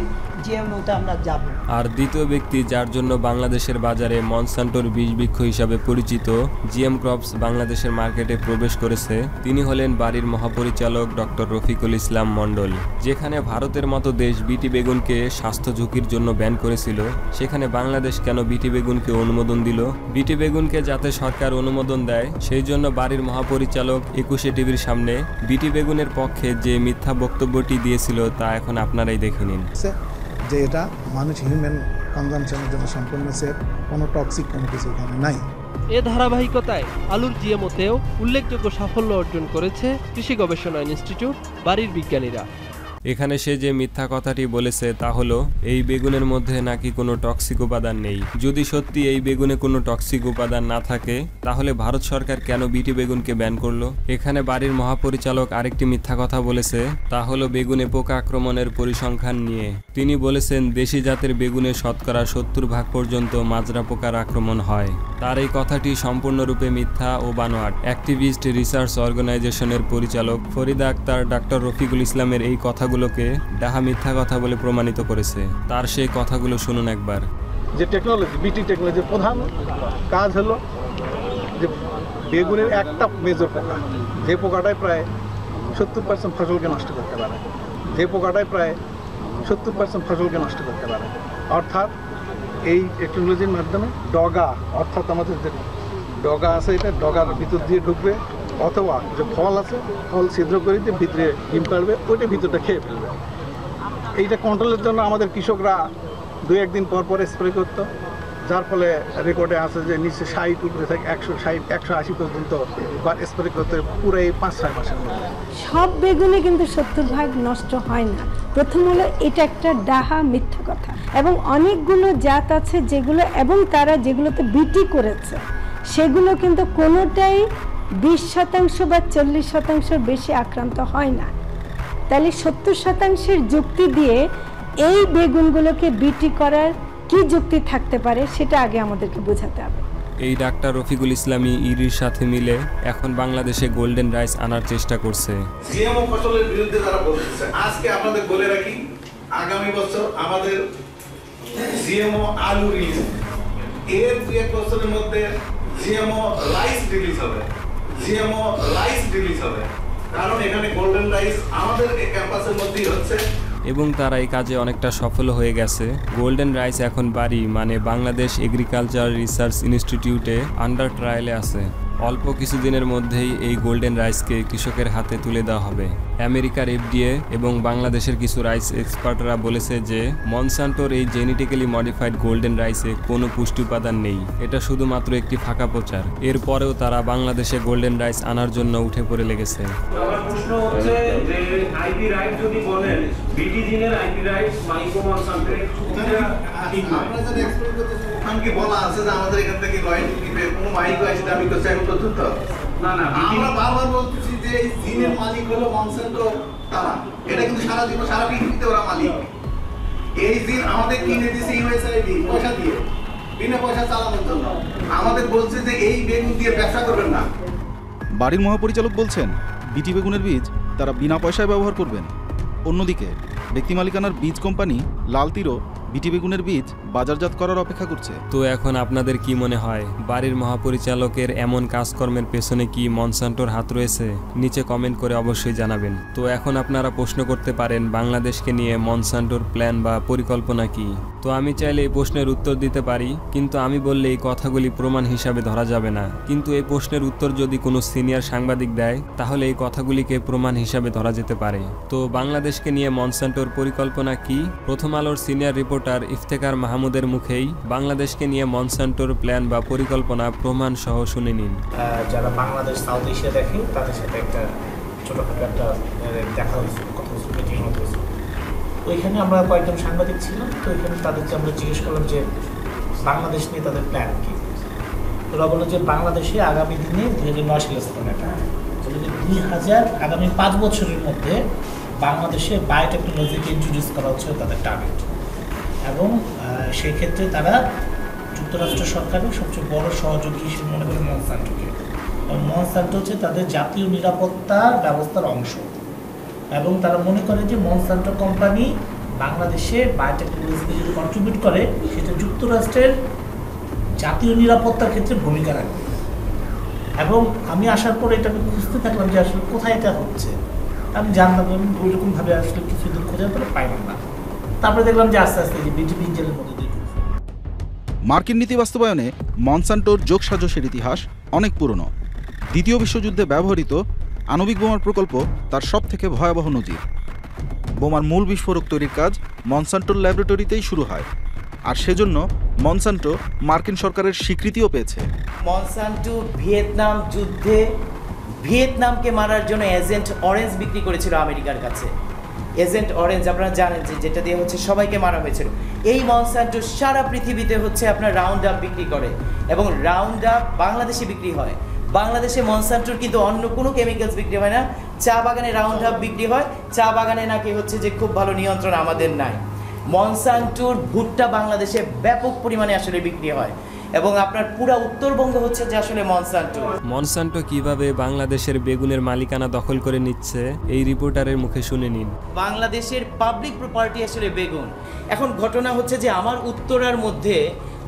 জিএমওতে আমরা যাব। আর দ্বিতীয় ব্যক্তি যার জন্য বাংলাদেশের বাজারে মনসান্টোর বীজ বৃক্ষ হিসাবে পরিচিত জিএম ক্রপস বাংলাদেশের মার্কেটে প্রবেশ করেছে তিনি হলেন বাড়ির মহাপরিচালক ডক্টর রফিকুল ইসলাম মণ্ডল। যেখানে ভারতের মতো দেশ বিটি বেগুনকে স্বাস্থ্য ঝুঁকির জন্য ব্যান করেছিল সেখানে বাংলাদেশ কেন বিটি বেগুনকে অনুমোদন দিল? বিটি বেগুনকে যাতে সরকার অনুমোদন দেয় সেই জন্য বাড়ির মহাপরিচালক একুশে টিভির সামনে বিটি বেগুনের পক্ষে যে মিথ্যা বক্তব্যটি দিয়েছিল তা এখন আপনারাই দেখে নিন। যে এটা মানুষ হিউম্যান কনজামশনের জন্য সম্পূর্ণ সেফ কোনো টক্সিক কোনো কিছু এখানে নাই। এ ধারাবাহিকতায় আলুর জিএমওতেও উল্লেখযোগ্য সাফল্য অর্জন করেছে কৃষি গবেষণা ইনস্টিটিউট, বাড়ির বিজ্ঞানীরা। এখানে সে যে মিথ্যা কথাটি বলেছে তা হলো, এই বেগুনের মধ্যে নাকি কোনো টক্সিক উপাদান নেই। যদি সত্যি এই বেগুনে কোনো টক্সিক উপাদান না থাকে, তাহলে ভারত সরকার কেন বিটি বেগুনকে ব্যান করল? এখানে বাড়ির মহাপরিচালক আরেকটি মিথ্যা কথা বলেছে, তা হলো বেগুনে পোকা আক্রমণের পরিসংখ্যান নিয়ে। তিনি বলেছেন, দেশি জাতের বেগুনে শতকরা সত্তর ভাগ পর্যন্ত মাজরা পোকার আক্রমণ হয়। তার এই কথাটি সম্পূর্ণরূপে মিথ্যা ও বানোয়াট। অ্যাক্টিভিস্ট রিসার্চ অর্গানাইজেশনের পরিচালক ফরিদা আক্তার, ডাক্তার রফিকুল ইসলামের এই কথাগুলোকে ডাহা মিথ্যা কথা বলে প্রমাণিত করেছে। তার সেই কথাগুলো শুনুন একবার। যে টেকনোলজি বিটি টেকনোলজির প্রধান কাজ হলো যে বেগুনের একটা মেজর পোকা, যে পোকাটাই প্রায় সত্তর পার্সেন্ট ফসলকে নষ্ট করতে পারে। যে পোকাটাই প্রায় সত্তর পার্সেন্ট ফসলকে নষ্ট করতে পারে। অর্থাৎ এই টেকনোলজির মাধ্যমে ডগা, অর্থাৎ আমাদের যে ডগা আছে এটা, ডগার ভিতর দিয়ে ঢুকবে অথবা যে ফল আছে, ফল ছিদ্র করে দিয়ে ভিতরে ডিম পাড়বে, ওইটা ভিতরটা খেয়ে ফেলবে। এইটা কন্ট্রোলের জন্য আমাদের কৃষকরা দু একদিন পর পর স্প্রে করতো, যার ফলে রেকর্ডে আছে যে নিচে ষাট, উপরে থাকে একশো ষাট, একশো আশি পর্যন্ত বার স্প্রে করতে পুরো এই পাঁচ, ছয় মাসের মধ্যে। সব বেগুনে কিন্তু সত্তর ভাগ নষ্ট হয় না। প্রথম হলো এটা একটা ডাহা মিথ্যা কথা। এবং অনেকগুলো জাত আছে যেগুলো, এবং তারা যেগুলোতে বিটি করেছে, সেগুলো কিন্তু কোনোটাই বিশ শতাংশ বা চল্লিশ শতাংশের বেশি আক্রান্ত হয় না। তাহলে সত্তর শতাংশের যুক্তি দিয়ে এই বেগুনগুলোকে বিটি করার কি যুক্তি থাকতে পারে সেটা আগে আমাদেরকে বোঝাতে হবে। এই ডাক্তার রফিকুল ইসলামী ইরির সাথে মিলে এখন বাংলাদেশে গোল্ডেন রাইস আনার চেষ্টা করছে। জিএমও ফসলের বিরুদ্ধে তারা বলতেছে। আজকে আপনাদের বলে রাখি আগামী বছর আমাদের জিএমও আলু রিলিজ এর দু এক বছরের মধ্যে জিএমও রাইস রিলিজ হবে। জিএমও রাইস রিলিজ হবে। কারণ এখানে গোল্ডেন রাইস আমাদের ক্যাম্পাসের মধ্যেই হচ্ছে। এবং তারা এই কাজে অনেকটা সফল হয়ে গেছে। গোল্ডেন রাইস এখন বাড়ি মানে বাংলাদেশ এগ্রিকালচার রিসার্চ ইনস্টিটিউটে আন্ডার ট্রায়ালে আছে। অল্প কিছুদিনের মধ্যেই এই গোল্ডেন রাইসকে কৃষকের হাতে তুলে দেওয়া হবে। আমেরিকার এফডিএ এবং বাংলাদেশের কিছু রাইস এক্সপার্টরা বলেছে যে মনসান্টোর এই জেনেটিক্যালি মডিফাইড গোল্ডেন রাইসে কোনো পুষ্টি উপাদান নেই। এটা শুধুমাত্র একটি ফাঁকা প্রচার। এরপরেও তারা বাংলাদেশে গোল্ডেন রাইস আনার জন্য উঠে পড়ে লেগেছে। আমার প্রশ্ন হচ্ছে যে আইপি রাইট যদি বলেন বিটি জিনের আইপি রাইট মাইক্রো মনসান্টের ঠিক নয়। বলা আছে যে আমাদের এখান থেকে কোনো মাইক আছে দাবি করছে এখন তো যুদ্ধ না না আমরা বারবার বলতেছি যে এই জিনের মালিক হলো মনসেন্টো তারা। এটা কিন্তু সারা জীবন সারা পৃথিবীতে ওরা মালিক। এই জিন আমাদের কিনে দিছে ইউএসআইডি পয়সা দিয়ে বিনা পয়সা চালানোর জন্য। আমাদের বলছে যে এই বেগুন দিয়ে ব্যবসা করবেন না। বাড়ির মহাপরিচালক বলছেন বিটি বেগুনের বীজ তারা বিনা পয়সায় ব্যবহার করবেন। অন্যদিকে ব্যক্তি মালিকানার বীজ কোম্পানি লাল তীরও বিটি বেগুনের বীজ বাজারজাত করার অপেক্ষা করছে। তো এখন আপনাদের কি মনে হয়, বাড়ির মহাপরিচালকের এমন কাজকর্মের পেছনে কি মনসান্টোর হাত রয়েছে? নিচে কমেন্ট করে অবশ্যই জানাবেন। তো এখন আপনারা প্রশ্ন করতে পারেন, বাংলাদেশকে নিয়ে মনসান্টোর প্ল্যান বা পরিকল্পনা কি? তো আমি চাইলে এই প্রশ্নের উত্তর দিতে পারি, কিন্তু আমি বললে এই কথাগুলি প্রমাণ হিসাবে ধরা যাবে না। কিন্তু এই প্রশ্নের উত্তর যদি কোনো সিনিয়র সাংবাদিক দেয়, তাহলে এই কথাগুলিকে প্রমাণ হিসাবে ধরা যেতে পারে। তো বাংলাদেশকে নিয়ে মনসান্টোর পরিকল্পনা কি? প্রথম আলোর সিনিয়র রিপোর্টার ইফতেকার মাহমুদের মুখেই বাংলাদেশকে নিয়ে মনসান্টোর প্ল্যান বা পরিকল্পনা প্রমাণ সহ শুনে নিন। যারা বাংলাদেশ, সাউথ এশিয়া দেখে, তাদের সাথে একটা ছোটোখাটো একটা দেখা হয়েছিল কথা হয়েছিল মিটিং মতো হয়েছিল তো এখানে আমরা কয়েকজন সাংবাদিক ছিলাম, তো এখানে তাদেরকে আমরা জিজ্ঞেস করলাম যে বাংলাদেশ নিয়ে তাদের প্ল্যান কি? ওরা বলল যে বাংলাদেশে আগামী দিনে দুই হাজার নয় সালের স্থাপনাটা বলে যে দুই হাজার আগামী পাঁচ বছরের মধ্যে বাংলাদেশে বায়োটেকনোলজিকে ইন্ট্রোডিউস করা হচ্ছে তাদের টার্গেট এবং সেই ক্ষেত্রে তারা যুক্তরাষ্ট্র সরকারের সবচেয়ে বড় সহযোগী হিসেবে মনে করে মনসান্টোকে এবং মনসান্টো হচ্ছে তাদের জাতীয় নিরাপত্তা ব্যবস্থার অংশ। এবং তারা মনে করে যে মনসান্টো কোম্পানি বাংলাদেশে বায়োটেকনোলজিতে যদি কন্ট্রিবিউট করে, সেটা যুক্তরাষ্ট্রের জাতীয় নিরাপত্তার ক্ষেত্রে ভূমিকা রাখবে। এবং আমি আসার পরে এটা আমি খুঁজতে থাকলাম যে আসলে কোথায় এটা হচ্ছে। আমি জানতাম আমি ওইরকমভাবে আসলে কিছুদিন খোঁজার পরে পাইলাম না। তারপরে দেখলাম যে আস্তে আস্তে যে বিটিপি ইঞ্জেলের মধ্যে মার্কিন নীতি বাস্তবায়নে মনসান্টোর যোগসাজশের ইতিহাস অনেক পুরনো। দ্বিতীয় বিশ্বযুদ্ধে ব্যবহৃত আণবিক বোমার প্রকল্প তার সব থেকে ভয়াবহ নজির। বোমার মূল বিস্ফোরক তৈরির কাজ মনসান্টোর ল্যাবরেটরিতেই শুরু হয়। আর সেজন্য মনসান্টো মার্কিন সরকারের স্বীকৃতিও পেয়েছে। মনসান্টো ভিয়েতনাম যুদ্ধে ভিয়েতনামকে মারার জন্য এজেন্ট অরেঞ্জ বিক্রি করেছিল আমেরিকার কাছে। এজেন্ট অরেঞ্জ, আপনারা জানেন যে যেটা দিয়ে হচ্ছে সবাইকে মারা হয়েছিল। এই মনসান্টো সারা পৃথিবীতে হচ্ছে আপনার রাউন্ড আপ বিক্রি করে এবং রাউন্ড আপ বাংলাদেশে বিক্রি হয়। বাংলাদেশে মনসান্টোর কিন্তু অন্য কোনো কেমিক্যালস বিক্রি হয় না। চা বাগানে রাউন্ড আপ বিক্রি হয়। চা বাগানে নাকি হচ্ছে যে খুব ভালো নিয়ন্ত্রণ আমাদের নাই। মনসান্টোর ভুট্টা বাংলাদেশে ব্যাপক পরিমাণে আসলে বিক্রি হয়। এবং আপনার পুরা উত্তরবঙ্গ হচ্ছে যে আসলে মনসান্টো মনসান্টো কীভাবে বাংলাদেশের বেগুনের মালিকানা দখল করে নিচ্ছে এই রিপোর্টারের মুখে শুনে নিন। বাংলাদেশের পাবলিক প্রপার্টি আসলে বেগুন। এখন ঘটনা হচ্ছে যে আমার উত্তরার মধ্যে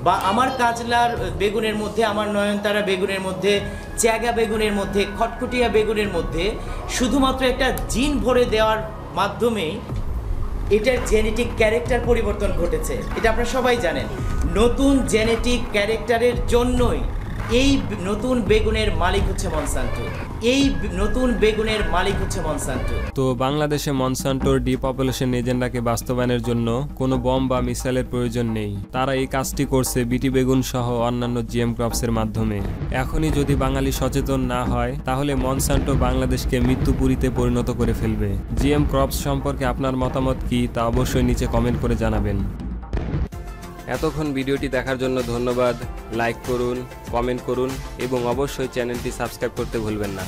বা আমার কাজলার বেগুনের মধ্যে, আমার নয়নতারা বেগুনের মধ্যে, চ্যাগা বেগুনের মধ্যে, খটখটিয়া বেগুনের মধ্যে শুধুমাত্র একটা জিন ভরে দেওয়ার মাধ্যমেই এটার জেনেটিক ক্যারেক্টার পরিবর্তন ঘটেছে। এটা আপনারা সবাই জানেন। নতুন জেনেটিক ক্যারেক্টারের জন্যই এই নতুন বেগুনের মালিক হচ্ছে মনসান্টো এই নতুন বেগুনের মালিক হচ্ছে মনসান্টো তো বাংলাদেশে মনসান্টোর ডিপপুলেশন এজেন্ডাকে বাস্তবায়নের জন্য কোনো বম বা মিসাইলের প্রয়োজন নেই। তারা এই কাজটি করছে বিটি বেগুন সহ অন্যান্য জিএম ক্রপসের মাধ্যমে। এখনই যদি বাঙালি সচেতন না হয়, তাহলে মনসান্টো বাংলাদেশকে মৃত্যুপুরীতে পরিণত করে ফেলবে। জিএম ক্রপস সম্পর্কে আপনার মতামত কি তা অবশ্যই নিচে কমেন্ট করে জানাবেন। এতক্ষণ ভিডিওটি দেখার জন্য ধন্যবাদ। লাইক করুন, কমেন্ট করুন এবং অবশ্যই চ্যানেলটি সাবস্ক্রাইব করতে ভুলবেন না।